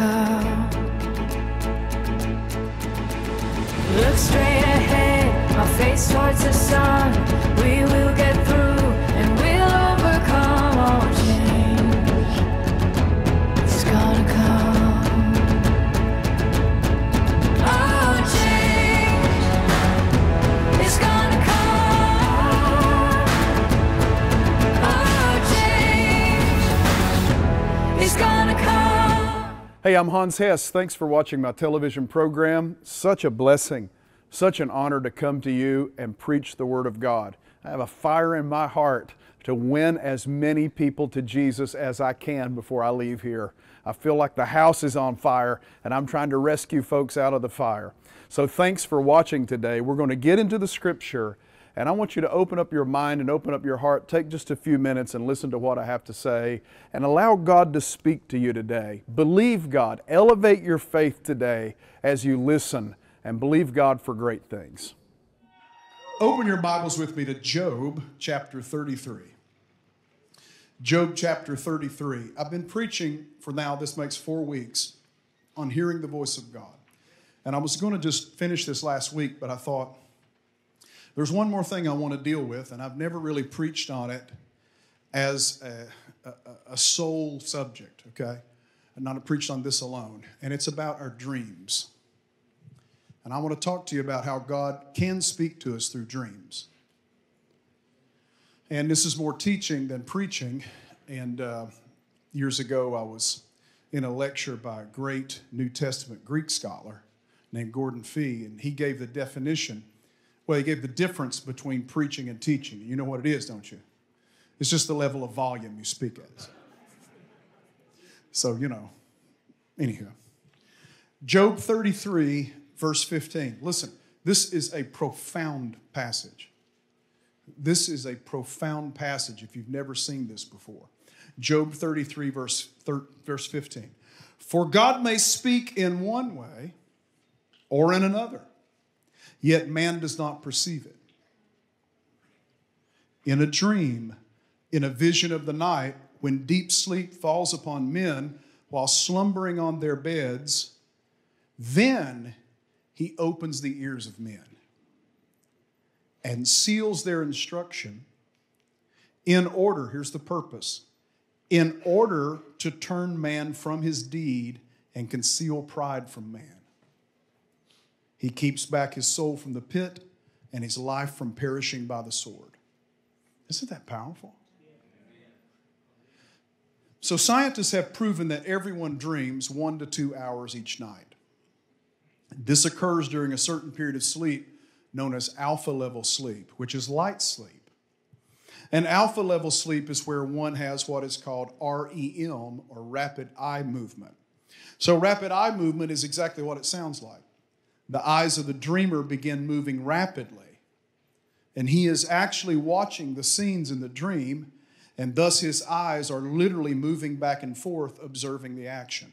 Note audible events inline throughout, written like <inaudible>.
come. Look straight ahead, my face towards the sun. We will get Hey, I'm Hans Hess. Thanks for watching my television program. Such a blessing, such an honor to come to you and preach the Word of God. I have a fire in my heart to win as many people to Jesus as I can before I leave here. I feel like the house is on fire and I'm trying to rescue folks out of the fire. So thanks for watching today. We're going to get into the scripture and I want you to open up your mind and open up your heart. Take just a few minutes and listen to what I have to say and allow God to speak to you today. Believe God. Elevate your faith today as you listen and believe God for great things. Open your Bibles with me to Job chapter 33. Job chapter 33. I've been preaching for now, this makes four weeks, on hearing the voice of God. And I was going to just finish this last week, but I thought there's one more thing I want to deal with, and I've never really preached on it as a, a, a sole subject, okay? And not preached on this alone. And it's about our dreams. And I want to talk to you about how God can speak to us through dreams. And this is more teaching than preaching. And uh, years ago, I was in a lecture by a great New Testament Greek scholar named Gordon Fee, and he gave the definition. Well, he gave the difference between preaching and teaching. You know what it is, don't you? It's just the level of volume you speak at. So, you know, anyhow. Job 33, verse 15. Listen, this is a profound passage. This is a profound passage if you've never seen this before. Job 33, verse, thir- verse 15. For God may speak in one way or in another, yet man does not perceive it. In a dream, in a vision of the night, when deep sleep falls upon men while slumbering on their beds, then he opens the ears of men and seals their instruction in order, here's the purpose, in order to turn man from his deed and conceal pride from man. He keeps back his soul from the pit and his life from perishing by the sword. Isn't that powerful? So, scientists have proven that everyone dreams one to two hours each night. This occurs during a certain period of sleep known as alpha level sleep, which is light sleep. And alpha level sleep is where one has what is called REM or rapid eye movement. So, rapid eye movement is exactly what it sounds like. The eyes of the dreamer begin moving rapidly, and he is actually watching the scenes in the dream, and thus his eyes are literally moving back and forth, observing the action.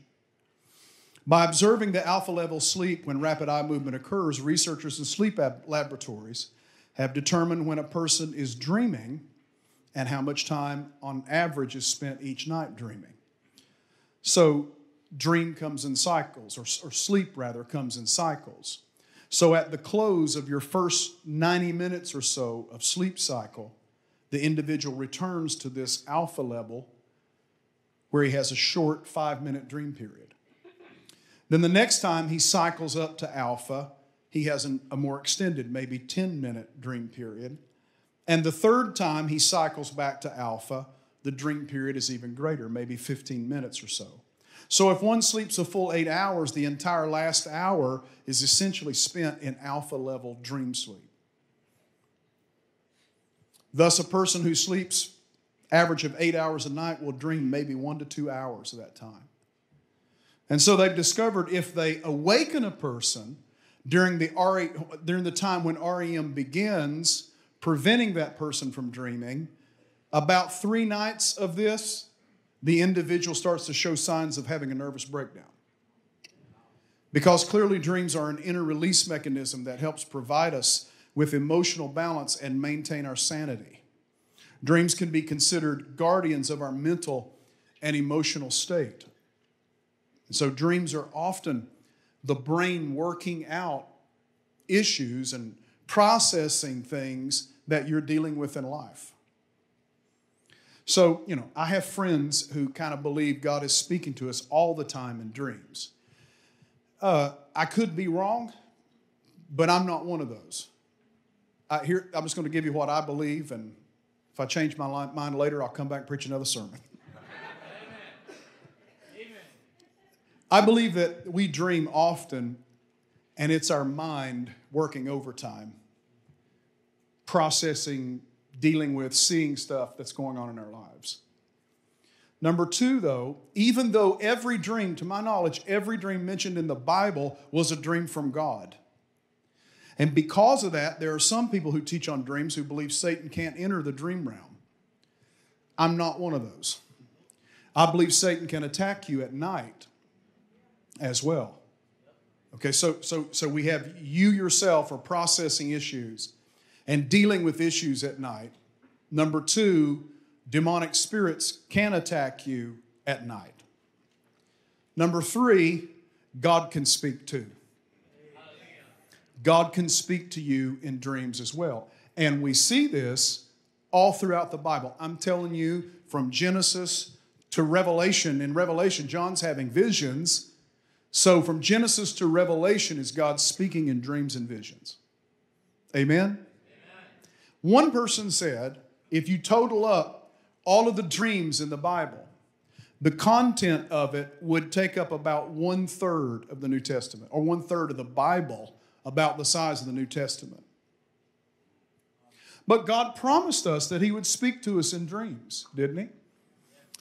By observing the alpha level sleep when rapid eye movement occurs, researchers in sleep laboratories have determined when a person is dreaming and how much time on average is spent each night dreaming. So, dream comes in cycles, or, or sleep rather comes in cycles. So, at the close of your first 90 minutes or so of sleep cycle, the individual returns to this alpha level where he has a short five minute dream period. Then the next time he cycles up to alpha, he has an, a more extended, maybe 10 minute dream period. And the third time he cycles back to alpha, the dream period is even greater, maybe 15 minutes or so. So if one sleeps a full eight hours, the entire last hour is essentially spent in alpha level dream sleep. Thus, a person who sleeps average of eight hours a night will dream maybe one to two hours of that time. And so they've discovered if they awaken a person during the, RE, during the time when REM begins, preventing that person from dreaming, about three nights of this, the individual starts to show signs of having a nervous breakdown. Because clearly, dreams are an inner release mechanism that helps provide us with emotional balance and maintain our sanity. Dreams can be considered guardians of our mental and emotional state. And So dreams are often the brain working out issues and processing things that you're dealing with in life. So, you know, I have friends who kind of believe God is speaking to us all the time in dreams. Uh, I could be wrong, but I'm not one of those. I, here, I'm just going to give you what I believe, and if I change my mind later, I'll come back and preach another sermon. I believe that we dream often, and it's our mind working overtime, processing, dealing with, seeing stuff that's going on in our lives. Number two, though, even though every dream, to my knowledge, every dream mentioned in the Bible was a dream from God. And because of that, there are some people who teach on dreams who believe Satan can't enter the dream realm. I'm not one of those. I believe Satan can attack you at night as well. Okay, so so so we have you yourself are processing issues and dealing with issues at night. Number two, demonic spirits can attack you at night. Number three, God can speak too. God can speak to you in dreams as well. And we see this all throughout the Bible. I'm telling you, from Genesis to Revelation, in Revelation, John's having visions so from Genesis to Revelation is God speaking in dreams and visions. Amen? One person said, if you total up all of the dreams in the Bible, the content of it would take up about one third of the New Testament, or one third of the Bible, about the size of the New Testament. But God promised us that He would speak to us in dreams, didn't He?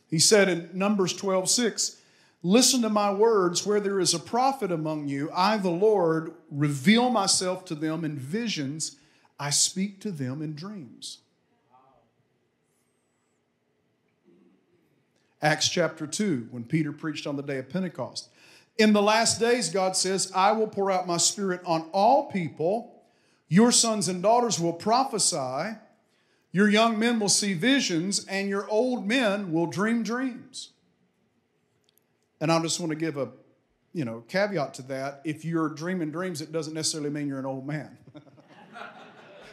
He said in Numbers 12 6, Listen to my words. Where there is a prophet among you, I, the Lord, reveal myself to them in visions. I speak to them in dreams. Acts chapter 2, when Peter preached on the day of Pentecost. In the last days, God says, I will pour out my spirit on all people. Your sons and daughters will prophesy. Your young men will see visions, and your old men will dream dreams. And I just want to give a you know caveat to that. If you're dreaming dreams, it doesn't necessarily mean you're an old man.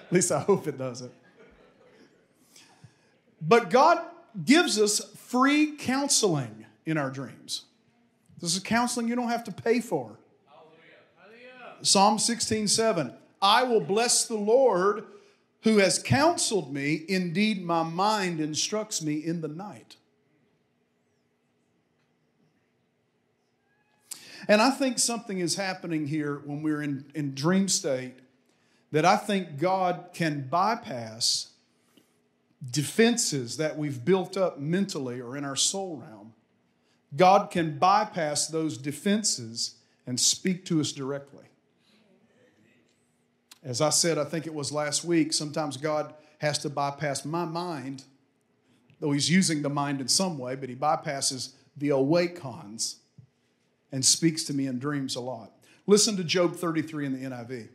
<laughs> At least I hope it doesn't. But God gives us free counseling in our dreams. This is counseling you don't have to pay for. Psalm 16, 7. I will bless the Lord who has counseled me. Indeed, my mind instructs me in the night. And I think something is happening here when we're in, in dream state that I think God can bypass defenses that we've built up mentally or in our soul realm. God can bypass those defenses and speak to us directly. As I said, I think it was last week, sometimes God has to bypass my mind, though He's using the mind in some way, but He bypasses the awakons and speaks to me in dreams a lot. Listen to Job 33 in the NIV.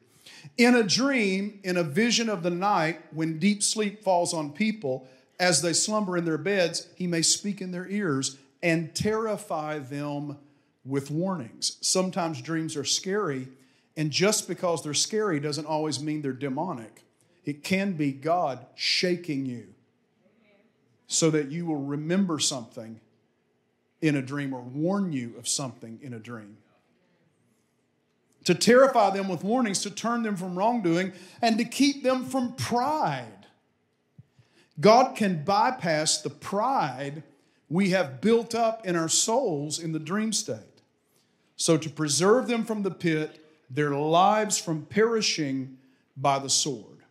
In a dream, in a vision of the night, when deep sleep falls on people, as they slumber in their beds, he may speak in their ears and terrify them with warnings. Sometimes dreams are scary, and just because they're scary doesn't always mean they're demonic. It can be God shaking you so that you will remember something in a dream or warn you of something in a dream. To terrify them with warnings, to turn them from wrongdoing, and to keep them from pride. God can bypass the pride we have built up in our souls in the dream state. So, to preserve them from the pit, their lives from perishing by the sword.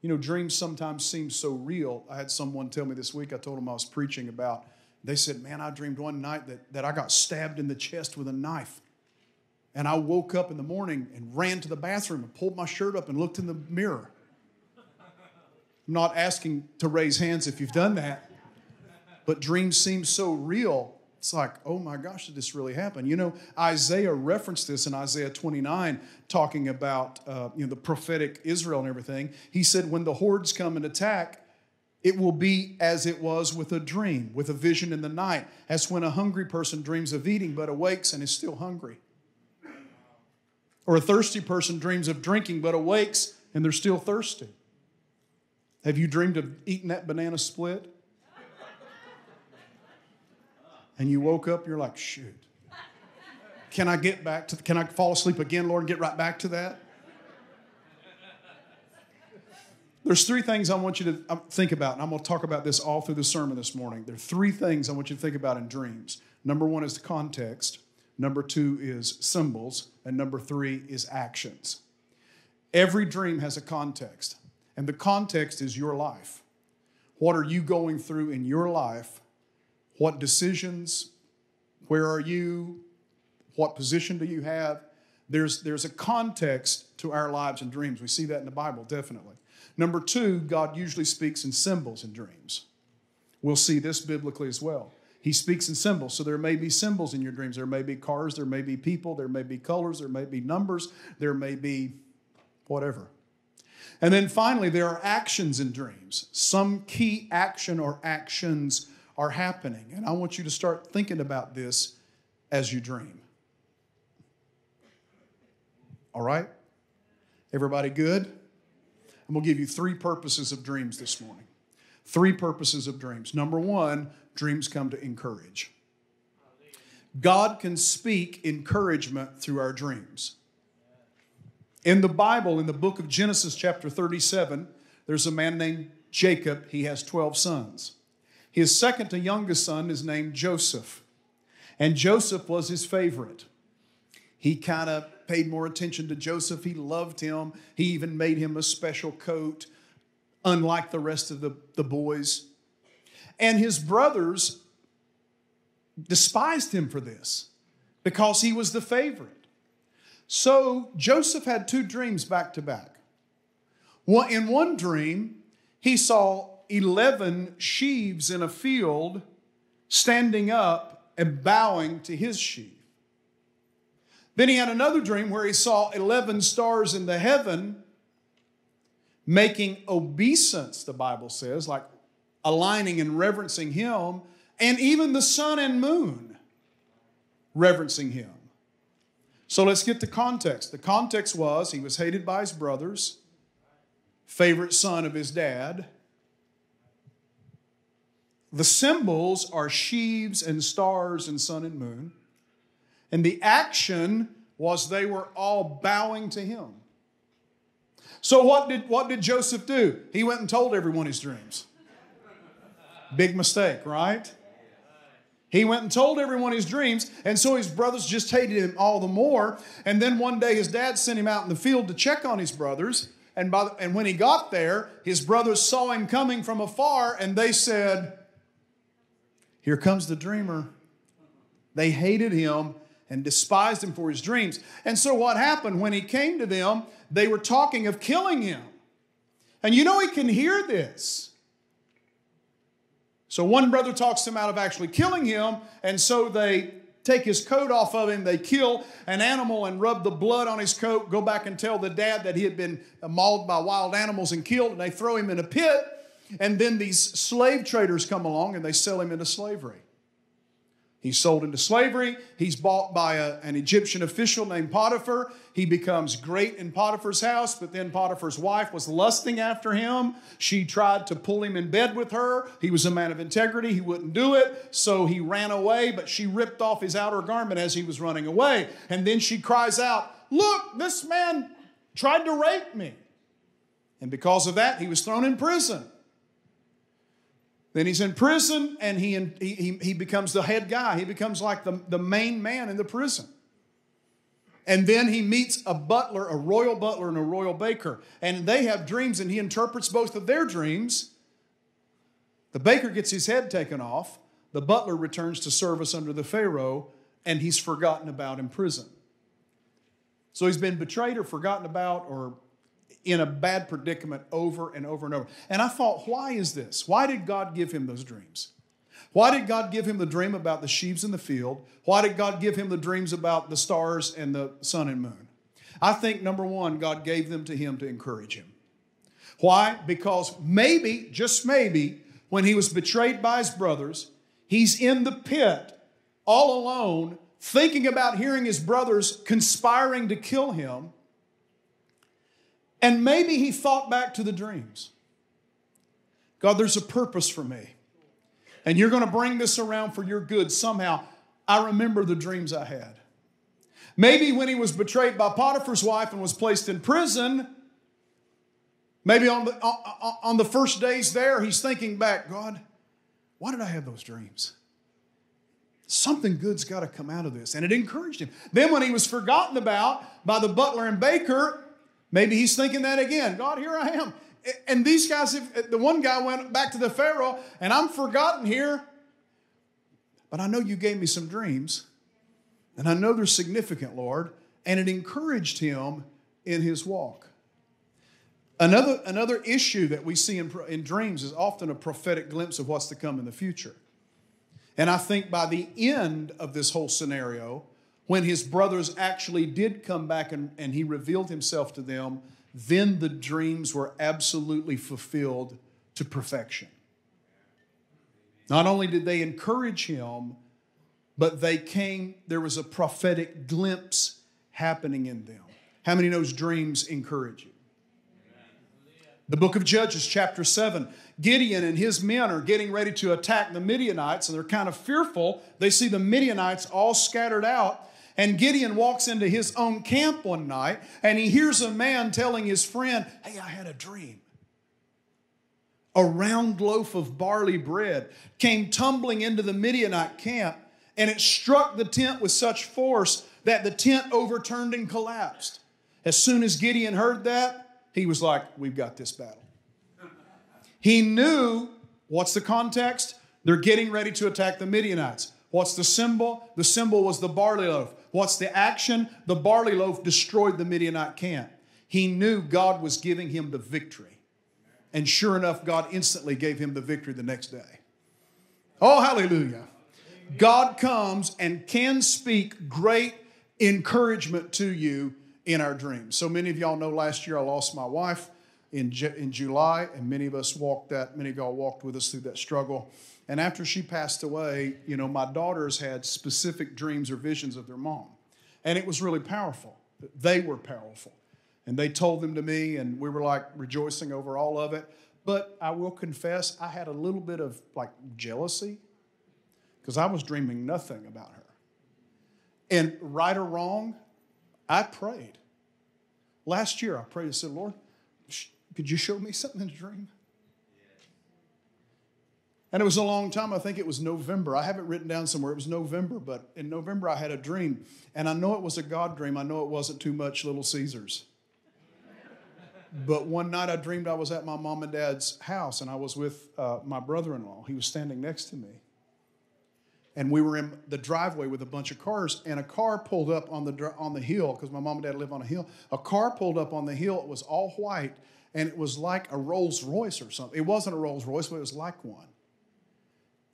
You know, dreams sometimes seem so real. I had someone tell me this week, I told them I was preaching about, they said, Man, I dreamed one night that, that I got stabbed in the chest with a knife. And I woke up in the morning and ran to the bathroom and pulled my shirt up and looked in the mirror. I'm not asking to raise hands if you've done that, but dreams seem so real it's like, oh my gosh, did this really happen? You know, Isaiah referenced this in Isaiah 29, talking about uh, you know the prophetic Israel and everything. He said, when the hordes come and attack, It will be as it was with a dream, with a vision in the night, as when a hungry person dreams of eating but awakes and is still hungry. Or a thirsty person dreams of drinking but awakes and they're still thirsty. Have you dreamed of eating that banana split? And you woke up, you're like, shoot. Can I get back to, can I fall asleep again, Lord, and get right back to that? There's three things I want you to um, think about, and I'm going to talk about this all through the sermon this morning. There are three things I want you to think about in dreams. Number one is the context, number two is symbols, and number three is actions. Every dream has a context, and the context is your life. What are you going through in your life? What decisions? Where are you? What position do you have? There's, there's a context to our lives and dreams. We see that in the Bible, definitely. Number two, God usually speaks in symbols in dreams. We'll see this biblically as well. He speaks in symbols. So there may be symbols in your dreams. There may be cars, there may be people, there may be colors, there may be numbers, there may be whatever. And then finally, there are actions in dreams. Some key action or actions are happening. And I want you to start thinking about this as you dream. All right? Everybody good? I'm going to give you three purposes of dreams this morning. Three purposes of dreams. Number one, dreams come to encourage. God can speak encouragement through our dreams. In the Bible, in the book of Genesis, chapter 37, there's a man named Jacob. He has 12 sons. His second to youngest son is named Joseph. And Joseph was his favorite. He kind of paid more attention to Joseph. He loved him. He even made him a special coat, unlike the rest of the, the boys. And his brothers despised him for this because he was the favorite. So Joseph had two dreams back to back. In one dream, he saw 11 sheaves in a field standing up and bowing to his sheaf. Then he had another dream where he saw 11 stars in the heaven making obeisance, the Bible says, like aligning and reverencing him, and even the sun and moon reverencing him. So let's get the context. The context was he was hated by his brothers, favorite son of his dad. The symbols are sheaves and stars and sun and moon. And the action was they were all bowing to him. So what did, what did Joseph do? He went and told everyone his dreams. Big mistake, right? He went and told everyone his dreams, and so his brothers just hated him all the more. And then one day his dad sent him out in the field to check on his brothers. And, by the, and when he got there, his brothers saw him coming from afar, and they said, Here comes the dreamer. They hated him and despised him for his dreams. And so, what happened when he came to them, they were talking of killing him. And you know, he can hear this. So, one brother talks him out of actually killing him, and so they take his coat off of him. They kill an animal and rub the blood on his coat, go back and tell the dad that he had been mauled by wild animals and killed, and they throw him in a pit. And then these slave traders come along and they sell him into slavery. He's sold into slavery. He's bought by a, an Egyptian official named Potiphar. He becomes great in Potiphar's house, but then Potiphar's wife was lusting after him. She tried to pull him in bed with her. He was a man of integrity. He wouldn't do it. So he ran away, but she ripped off his outer garment as he was running away. And then she cries out, Look, this man tried to rape me. And because of that, he was thrown in prison. Then he's in prison and he, he, he becomes the head guy. He becomes like the, the main man in the prison. And then he meets a butler, a royal butler, and a royal baker. And they have dreams, and he interprets both of their dreams. The baker gets his head taken off. The butler returns to service under the Pharaoh, and he's forgotten about in prison. So he's been betrayed or forgotten about or in a bad predicament over and over and over. And I thought, why is this? Why did God give him those dreams? Why did God give him the dream about the sheaves in the field? Why did God give him the dreams about the stars and the sun and moon? I think number one, God gave them to him to encourage him. Why? Because maybe, just maybe, when he was betrayed by his brothers, he's in the pit all alone, thinking about hearing his brothers conspiring to kill him. And maybe he thought back to the dreams. God, there's a purpose for me. And you're going to bring this around for your good somehow. I remember the dreams I had. Maybe when he was betrayed by Potiphar's wife and was placed in prison, maybe on the, on the first days there, he's thinking back, God, why did I have those dreams? Something good's got to come out of this. And it encouraged him. Then when he was forgotten about by the butler and baker, maybe he's thinking that again. God, here I am. And these guys, uh, the one guy went back to the Pharaoh, and I'm forgotten here. But I know you gave me some dreams. And I know they're significant, Lord. And it encouraged him in his walk. Another, another issue that we see in, in dreams is often a prophetic glimpse of what's to come in the future. And I think by the end of this whole scenario, when his brothers actually did come back and, and he revealed himself to them, then the dreams were absolutely fulfilled to perfection. Not only did they encourage him, but they came, there was a prophetic glimpse happening in them. How many knows dreams encourage you? The book of Judges, chapter 7. Gideon and his men are getting ready to attack the Midianites, and they're kind of fearful. They see the Midianites all scattered out. And Gideon walks into his own camp one night, and he hears a man telling his friend, Hey, I had a dream. A round loaf of barley bread came tumbling into the Midianite camp and it struck the tent with such force that the tent overturned and collapsed. As soon as Gideon heard that, he was like, We've got this battle. He knew what's the context? They're getting ready to attack the Midianites. What's the symbol? The symbol was the barley loaf. What's the action? The barley loaf destroyed the Midianite camp. He knew God was giving him the victory. And sure enough, God instantly gave him the victory the next day. Oh, hallelujah. God comes and can speak great encouragement to you in our dreams. So many of y'all know last year I lost my wife in, in July, and many of us walked that, many of y'all walked with us through that struggle. And after she passed away, you know, my daughters had specific dreams or visions of their mom. And it was really powerful. They were powerful. And they told them to me, and we were like rejoicing over all of it. But I will confess, I had a little bit of like jealousy because I was dreaming nothing about her. And right or wrong, I prayed. Last year, I prayed and said, Lord, could you show me something in a dream? And it was a long time. I think it was November. I have it written down somewhere. It was November, but in November I had a dream. And I know it was a God dream. I know it wasn't too much Little Caesars. but one night I dreamed I was at my mom and dad's house and I was with uh, my brother in law. He was standing next to me and we were in the driveway with a bunch of cars and a car pulled up on the on the hill because my mom and dad live on a hill a car pulled up on the hill it was all white and it was like a rolls royce or something it wasn't a rolls royce but it was like one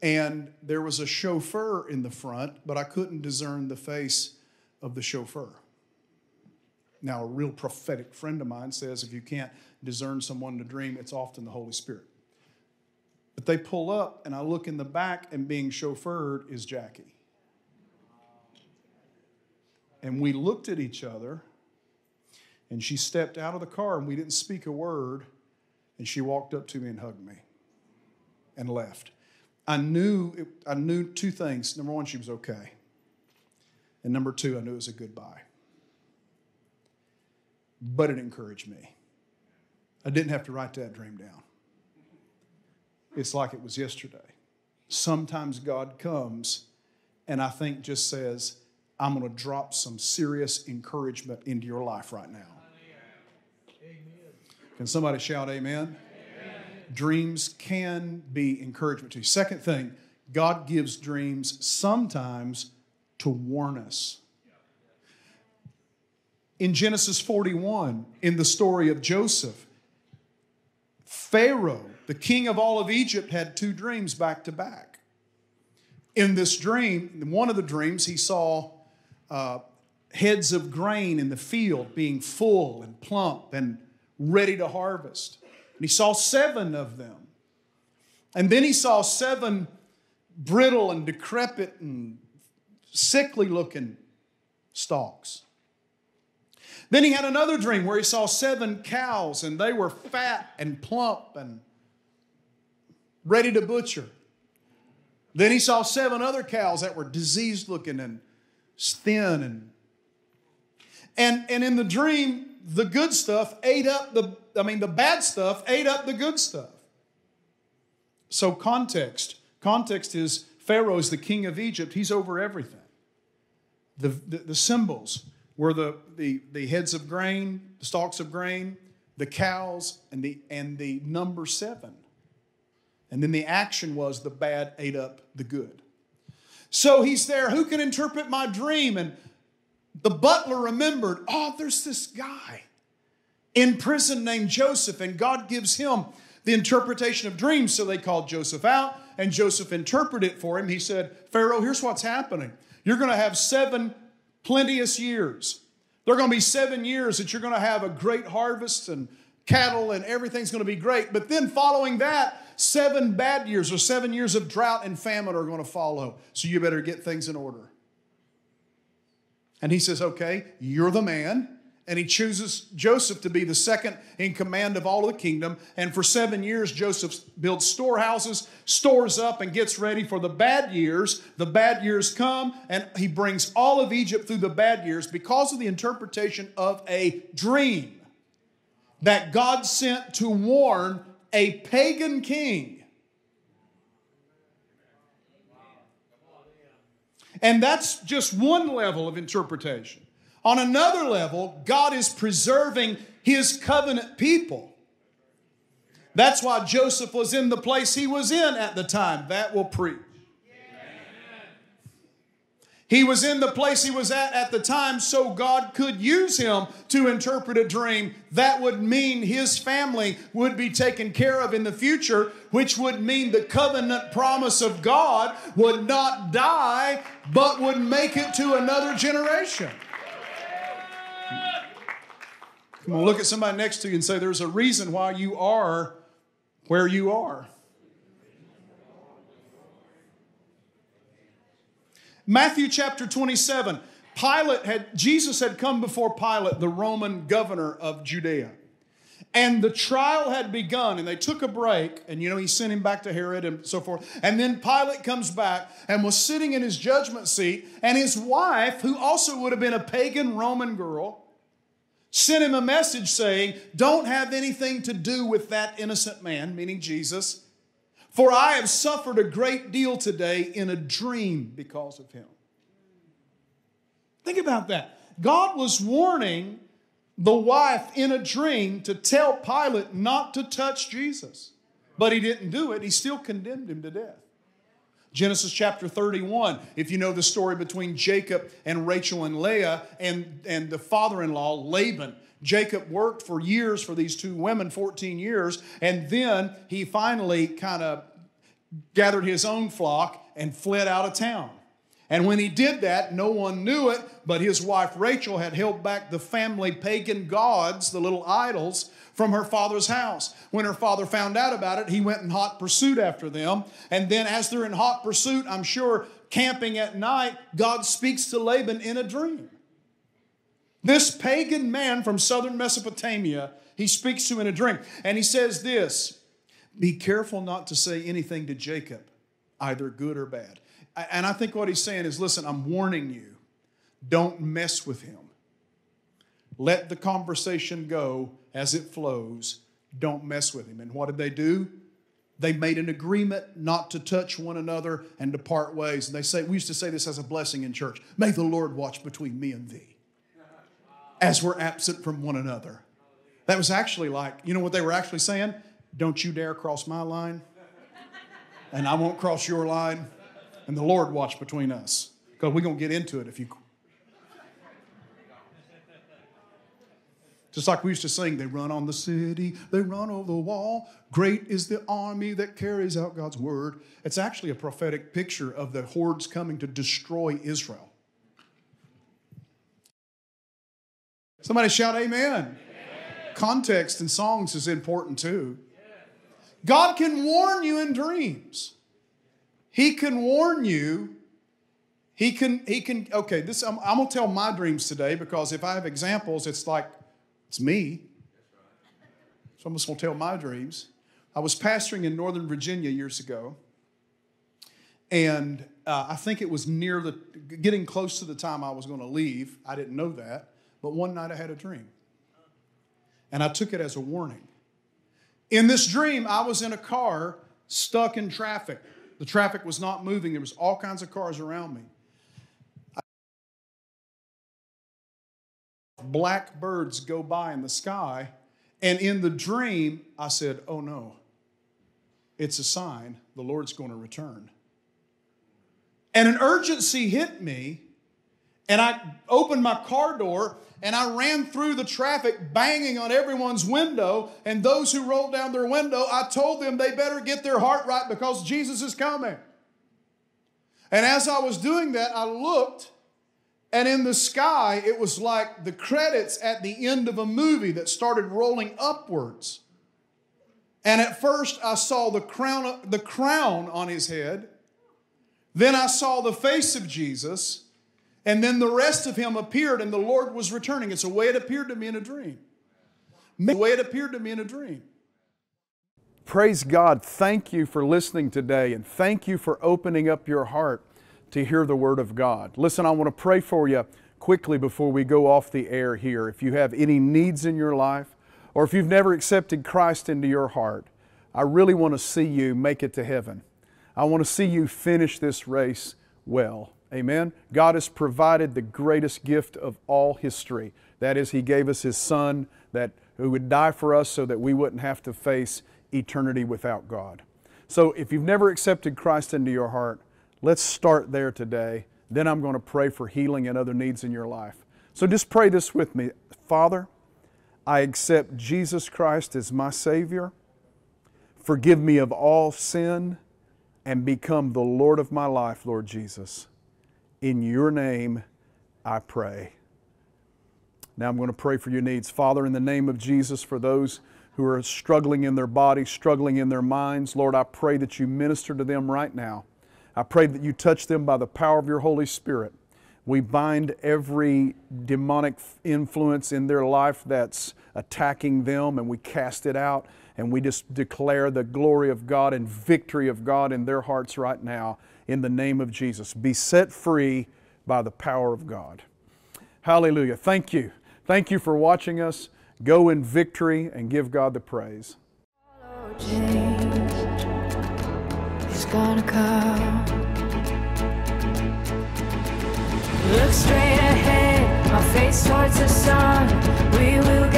and there was a chauffeur in the front but i couldn't discern the face of the chauffeur now a real prophetic friend of mine says if you can't discern someone in a dream it's often the holy spirit but they pull up, and I look in the back, and being chauffeured is Jackie. And we looked at each other, and she stepped out of the car, and we didn't speak a word. And she walked up to me and hugged me and left. I knew, I knew two things. Number one, she was okay. And number two, I knew it was a goodbye. But it encouraged me. I didn't have to write that dream down it's like it was yesterday. Sometimes God comes and I think just says, I'm going to drop some serious encouragement into your life right now. Can somebody shout amen? Dreams can be encouragement to you. Second thing, God gives dreams sometimes to warn us. In Genesis 41, in the story of Joseph, Pharaoh the king of all of Egypt had two dreams back to back. In this dream, in one of the dreams, he saw uh, heads of grain in the field being full and plump and ready to harvest. And he saw seven of them. And then he saw seven brittle and decrepit and sickly looking stalks. Then he had another dream where he saw seven cows and they were fat and plump and ready to butcher. Then he saw seven other cows that were diseased looking and thin and and and in the dream the good stuff ate up the I mean the bad stuff ate up the good stuff. So context, context is Pharaoh is the king of Egypt. He's over everything. The, the, the symbols were the, the, the heads of grain, the stalks of grain, the cows, and the, and the number seven. And then the action was the bad ate up the good. So he's there. Who can interpret my dream? And the butler remembered, oh, there's this guy in prison named Joseph, and God gives him the interpretation of dreams. So they called Joseph out, and Joseph interpreted it for him. He said, Pharaoh, here's what's happening. You're going to have seven plenteous years. There are going to be seven years that you're going to have a great harvest and cattle and everything's going to be great. But then following that, seven bad years or seven years of drought and famine are going to follow. So you better get things in order. And he says, Okay, you're the man and he chooses Joseph to be the second in command of all of the kingdom. And for seven years, Joseph builds storehouses, stores up, and gets ready for the bad years. The bad years come, and he brings all of Egypt through the bad years because of the interpretation of a dream that God sent to warn a pagan king. And that's just one level of interpretation. On another level, God is preserving his covenant people. That's why Joseph was in the place he was in at the time. That will preach. He was in the place he was at at the time so God could use him to interpret a dream. That would mean his family would be taken care of in the future, which would mean the covenant promise of God would not die, but would make it to another generation. Come on, look at somebody next to you and say, There's a reason why you are where you are. Matthew chapter 27. Pilate had, Jesus had come before Pilate, the Roman governor of Judea. And the trial had begun, and they took a break, and you know, he sent him back to Herod and so forth. And then Pilate comes back and was sitting in his judgment seat, and his wife, who also would have been a pagan Roman girl, sent him a message saying, Don't have anything to do with that innocent man, meaning Jesus, for I have suffered a great deal today in a dream because of him. Think about that. God was warning the wife in a dream to tell Pilate not to touch Jesus, but he didn't do it. He still condemned him to death. Genesis chapter 31, if you know the story between Jacob and Rachel and Leah and, and the father in law, Laban. Jacob worked for years for these two women, 14 years, and then he finally kind of gathered his own flock and fled out of town. And when he did that, no one knew it, but his wife Rachel had held back the family pagan gods, the little idols, from her father's house. When her father found out about it, he went in hot pursuit after them. And then, as they're in hot pursuit, I'm sure camping at night, God speaks to Laban in a dream. This pagan man from southern Mesopotamia, he speaks to in a dream. And he says this Be careful not to say anything to Jacob, either good or bad. And I think what he's saying is listen, I'm warning you, don't mess with him. Let the conversation go as it flows. Don't mess with him. And what did they do? They made an agreement not to touch one another and to part ways. And they say, we used to say this as a blessing in church May the Lord watch between me and thee as we're absent from one another. That was actually like, you know what they were actually saying? Don't you dare cross my line, and I won't cross your line, and the Lord watch between us. Because we're going to get into it if you Just like we used to sing, they run on the city, they run over the wall. Great is the army that carries out God's word. It's actually a prophetic picture of the hordes coming to destroy Israel. Somebody shout amen. amen. Context and songs is important too. God can warn you in dreams. He can warn you. He can, he can, okay, this I'm, I'm gonna tell my dreams today because if I have examples, it's like it's me. So I'm just gonna tell my dreams. I was pastoring in Northern Virginia years ago, and uh, I think it was near the getting close to the time I was going to leave. I didn't know that, but one night I had a dream, and I took it as a warning. In this dream, I was in a car stuck in traffic. The traffic was not moving. There was all kinds of cars around me. Black birds go by in the sky, and in the dream, I said, "Oh no. It's a sign the Lord's going to return." And an urgency hit me, and I opened my car door and I ran through the traffic banging on everyone's window. And those who rolled down their window, I told them they better get their heart right because Jesus is coming. And as I was doing that, I looked, and in the sky, it was like the credits at the end of a movie that started rolling upwards. And at first, I saw the crown, the crown on his head. Then I saw the face of Jesus. And then the rest of him appeared, and the Lord was returning. It's the way it appeared to me in a dream. The way it appeared to me in a dream. Praise God. Thank you for listening today, and thank you for opening up your heart to hear the Word of God. Listen, I want to pray for you quickly before we go off the air here. If you have any needs in your life, or if you've never accepted Christ into your heart, I really want to see you make it to heaven. I want to see you finish this race well. Amen. God has provided the greatest gift of all history. That is, He gave us His Son that who would die for us so that we wouldn't have to face eternity without God. So if you've never accepted Christ into your heart, let's start there today. Then I'm going to pray for healing and other needs in your life. So just pray this with me. Father, I accept Jesus Christ as my Savior. Forgive me of all sin and become the Lord of my life, Lord Jesus. In your name, I pray. Now I'm going to pray for your needs. Father, in the name of Jesus, for those who are struggling in their bodies, struggling in their minds, Lord, I pray that you minister to them right now. I pray that you touch them by the power of your Holy Spirit. We bind every demonic influence in their life that's attacking them and we cast it out and we just declare the glory of God and victory of God in their hearts right now in the name of Jesus. Be set free by the power of God. Hallelujah. Thank you. Thank you for watching us. Go in victory and give God the praise. Gonna come. Look straight ahead, face towards the sun. We will